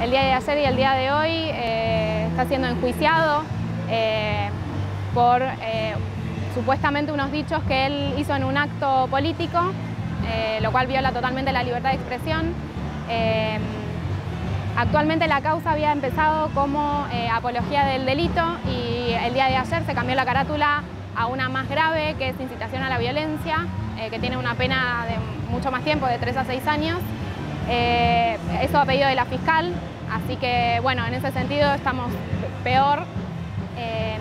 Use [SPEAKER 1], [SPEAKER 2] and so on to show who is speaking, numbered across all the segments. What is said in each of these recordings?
[SPEAKER 1] el día de ayer y el día de hoy eh, está siendo enjuiciado eh, por eh, supuestamente unos dichos que él hizo en un acto político, lo cual viola totalmente la libertad de expresión. actualmente la causa había empezado como apología del delito y el día de ayer se cambió la carátula a una más grave, que es incitación a la violencia, que tiene una pena de mucho más tiempo, de 3 a 6 años, eso a pedido de la fiscal, así que bueno, en ese sentido estamos peor. Eh,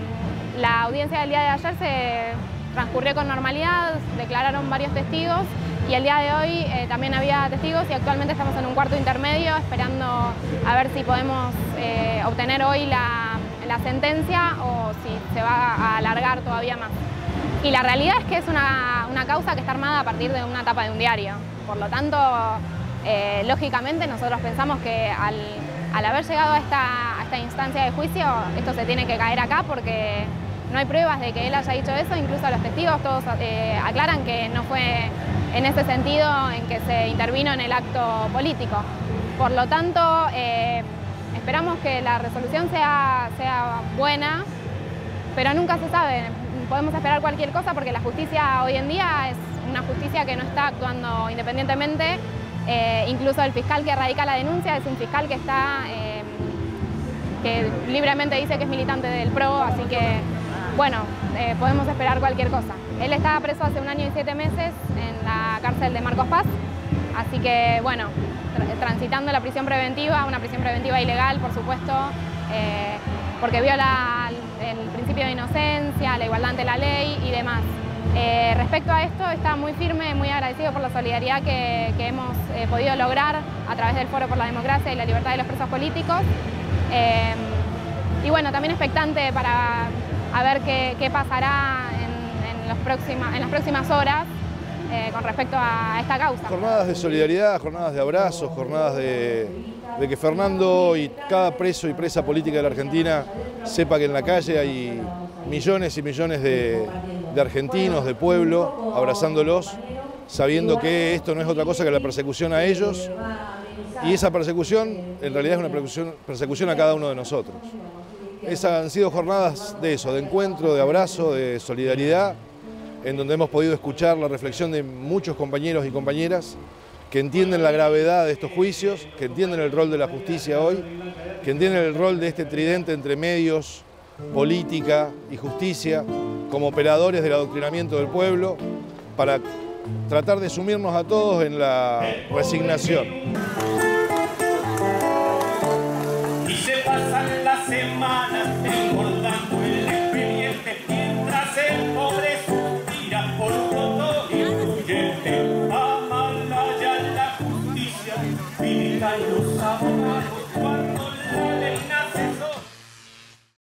[SPEAKER 1] la audiencia del día de ayer se transcurrió con normalidad, declararon varios testigos y el día de hoy eh, también había testigos y actualmente estamos en un cuarto intermedio esperando a ver si podemos obtener hoy la, sentencia o si se va a alargar todavía más. Y la realidad es que es una, una causa que está armada a partir de una tapa de un diario, por lo tanto eh, lógicamente nosotros pensamos que al, haber llegado a esta, instancia de juicio, esto se tiene que caer acá porque no hay pruebas de que él haya dicho eso, incluso los testigos todos eh, aclaran que no fue en ese sentido en que se intervino en el acto político. Por lo tanto, eh, esperamos que la resolución sea, sea buena, pero nunca se sabe. Podemos esperar cualquier cosa porque la justicia hoy en día es una justicia que no está actuando independientemente eh, incluso el fiscal que radica la denuncia es un fiscal que está, eh, que libremente dice que es militante del PRO, así que, bueno, eh, podemos esperar cualquier cosa. Él estaba preso hace un año y siete meses en la cárcel de Marcos Paz, así que, bueno, transitando la prisión preventiva, una prisión preventiva ilegal, por supuesto, porque viola el principio de inocencia, la igualdad ante la ley y demás. Eh, respecto a esto, está muy firme, muy agradecido por la solidaridad que, hemos eh, podido lograr a través del Foro por la Democracia y la Libertad de los Presos Políticos. Eh, y bueno, también expectante para ver qué, pasará en, las próximas horas con respecto a esta causa.
[SPEAKER 2] Jornadas de solidaridad, jornadas de abrazos, jornadas de, de que Fernando y cada preso y presa política de la Argentina sepa que en la calle hay millones y millones de, argentinos, de pueblo, abrazándolos, sabiendo que esto no es otra cosa que la persecución a ellos y esa persecución en realidad es una persecución, a cada uno de nosotros. Esas han sido jornadas de eso, de encuentro, de abrazo, de solidaridad, en donde hemos podido escuchar la reflexión de muchos compañeros y compañeras que entienden la gravedad de estos juicios, que entienden el rol de la justicia hoy, que entienden el rol de este tridente entre medios, política y justicia como operadores del adoctrinamiento del pueblo para tratar de sumirnos a todos en la resignación.
[SPEAKER 3] caiu, sabe?